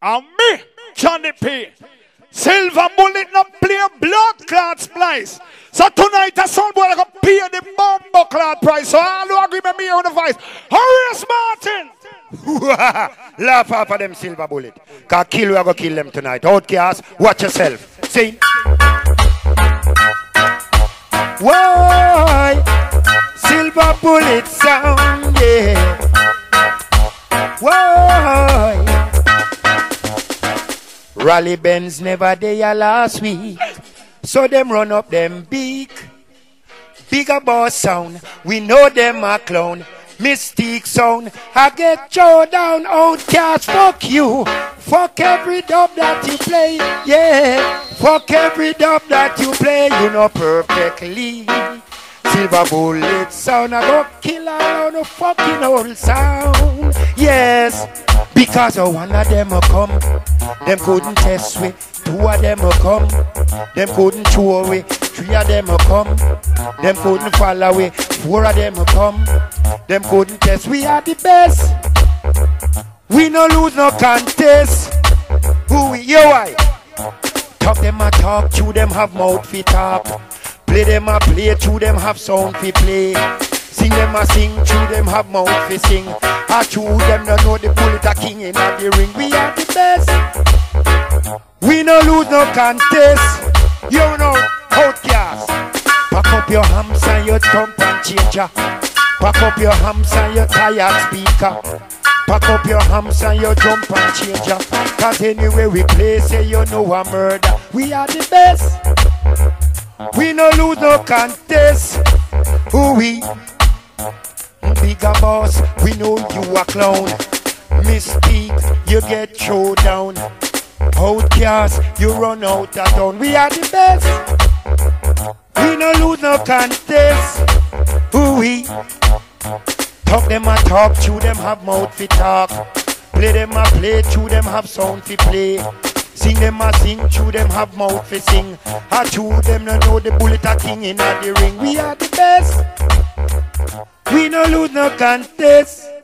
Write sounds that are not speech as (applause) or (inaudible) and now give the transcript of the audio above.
And me, Johnny P. Silver bullet no play blood clot splice. So tonight a son boy gonna pay the bumbo clot price. So who agree with me on the voice. Horace Martin. (laughs) Laugh off of them silver bullet. Cause kill we are gonna kill them tonight. Outcast, watch yourself. See? Why? Silver bullet sound, yeah. Rally Benz never there last week. So them run up them big. Bigger boss sound. We know them a clown. Mystique sound. I get down, outcast. Fuck you. Fuck every dub that you play. Yeah. Fuck every dub that you play. You know perfectly. Silver bullet sound. I go kill all the fucking old sound. Yes. Because one of them a come. Them couldn't test we. Two of them a come. Them couldn't throw away. Three of them a come. Them couldn't fall away. Four of them a come. Them couldn't test. We are the best. We no lose no contest. Who we? Yo, I. Talk them a talk. Chew them have mouth fit talk. Play them a play. Chew them have sound fi play. Sing them a sing. Chew them have mouth fi sing. I chew them no know the bullet a king in the ring. We are the best. We no lose no contest. You know, outcast. Pack up your hams and your thump and changer. Pack up your hams and your tired speaker. Pack up your hams and your jump and changer. Cause anyway we play, say you know a murder. We are the best. We no lose no contest. Who we? Bigger boss, we know you a clown. Mystique, you get thrown down. Outcast, you run out of town. We are the best. We no lose no contest. Who we? Talk them a talk, chew them have mouth fi talk. Play them a play, chew them have sound fi play. Sing them a sing, chew them have mouth fi sing. I chew them no know the bullet a king in a the ring. We are the best. We no lose no contest.